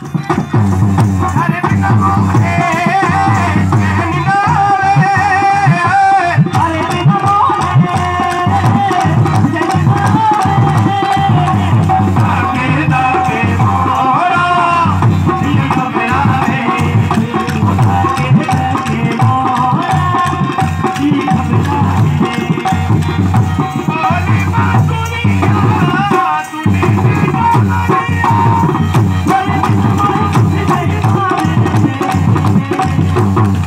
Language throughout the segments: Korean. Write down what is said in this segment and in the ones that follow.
Hare Krishna.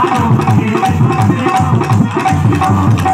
Oh, my God.